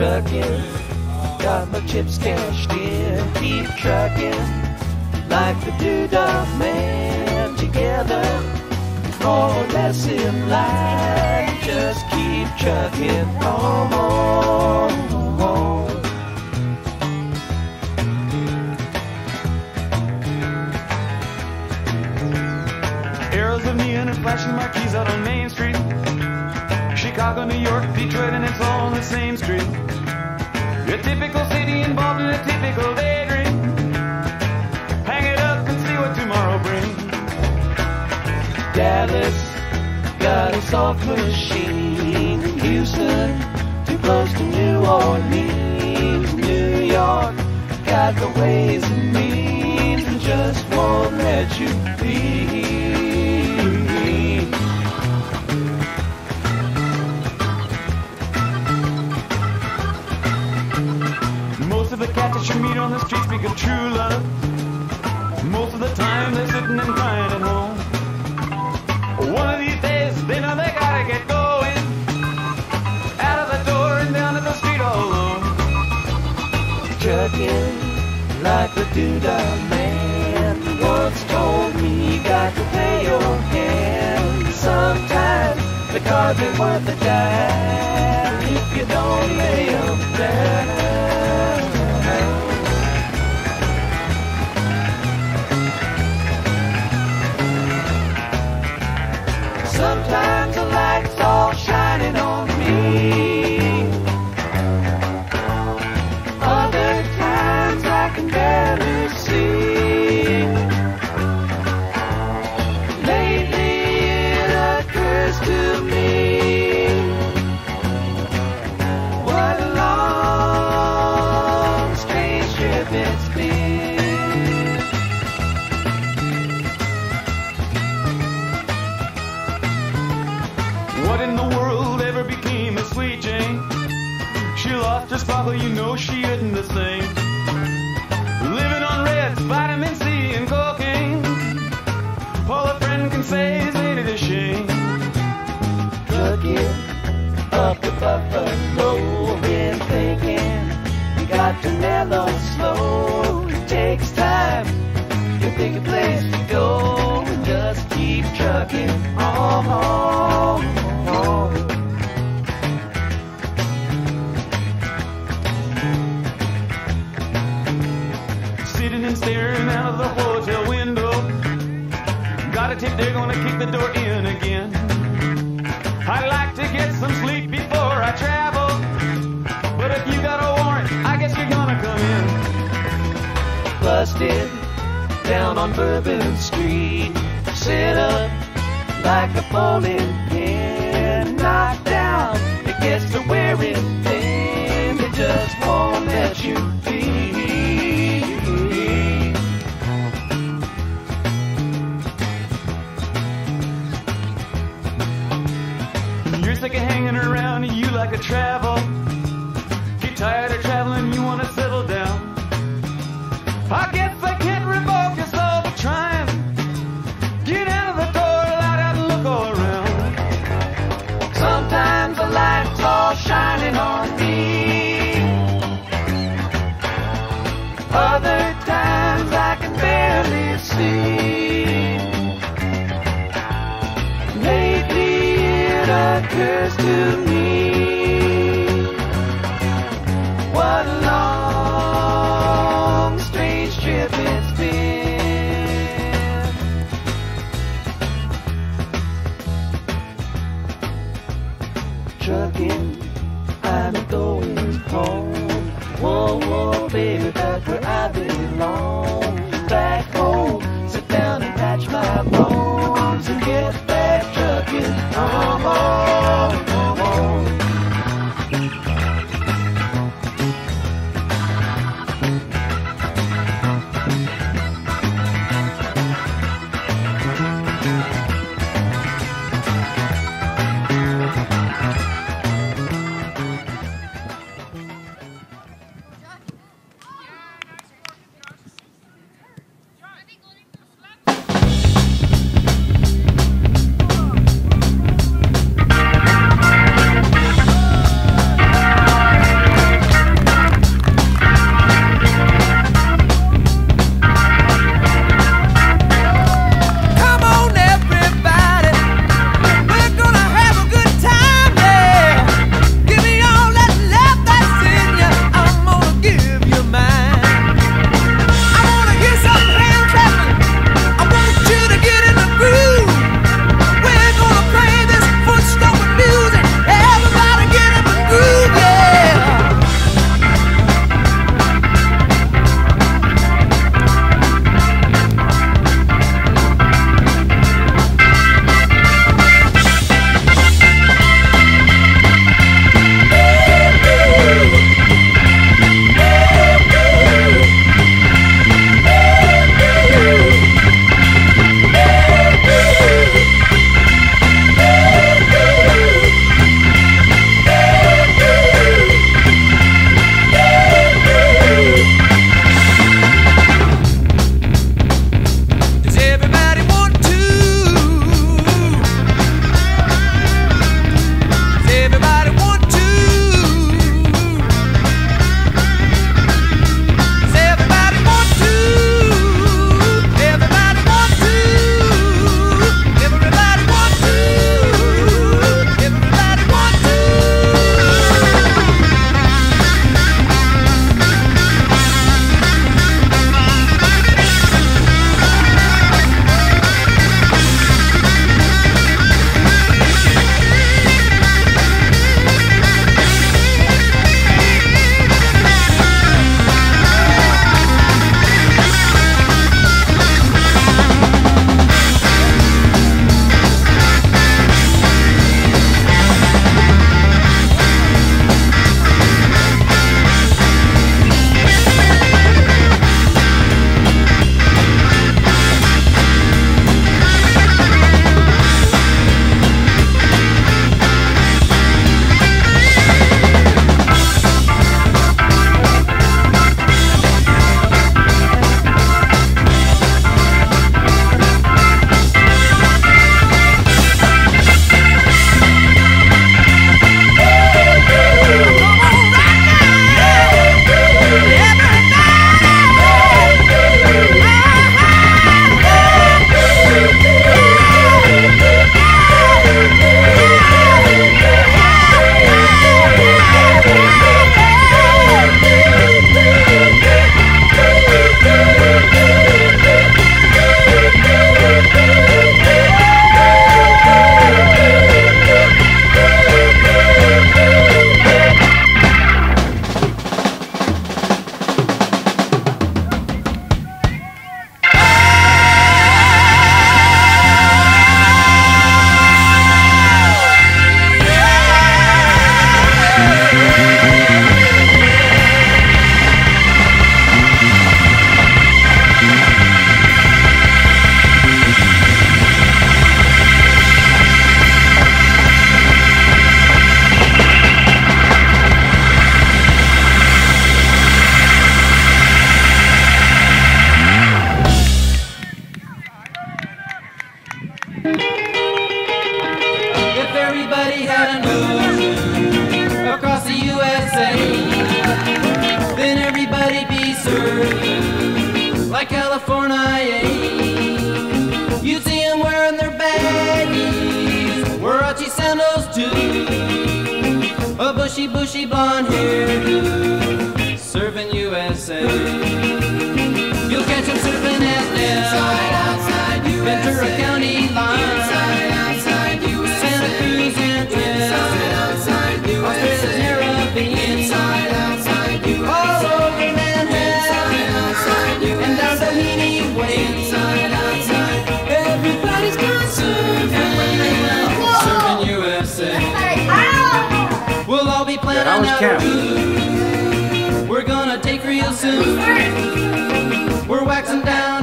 trucking. Got my chips cashed in. Keep trucking like the doodah man. Together, more or less in line. Just keep trucking on. Arrows of neon and flashing marquees out on Main Street. Chicago, New York, Detroit, and it's all on the same street. Your typical city involved in a typical daydream. Hang it up and see what tomorrow brings. Dallas got a soft machine. Houston, too close to New Orleans. New York got the ways and means and just won't let you be. That you meet on the street speak of true love. Most of the time they're sitting and crying at home. One of these days they know they gotta get going. Out of the door and down to the street all alone. Trucking like the dude doodah man once told me you got to pay your hand. Sometimes the cars ain't worth a dime if you don't lay lay 'em down. Sometimes She lost her sparkle, you know she isn't the same. Living on reds, vitamin C, and cocaine. All a friend can say is ain't it a shame? Trucking up the buffalo, been thinking you got to mellow slow. It takes time to pick a place to go just keep trucking on. Sitting gonna kick the door in again. I'd like to get some sleep before I travel. But if you got a warrant, I guess you're gonna come in. busted down on Bourbon Street. Sit up like a bowling pin, knocked down. It gets to wearing thin. It just won't let you be. Like to travel. Get tired of traveling, you wanna settle down. I guess I can't revoke your soul for trying. Get out of the door, light out and look all around. Sometimes the light's all shining on me. Other times I can barely see. Like California. You see them wearing their baggies, huarachi sandals too, a bushy, bushy blonde hairdo, serving USA. That was out Cam. a route we're gonna take real soon. We're waxing down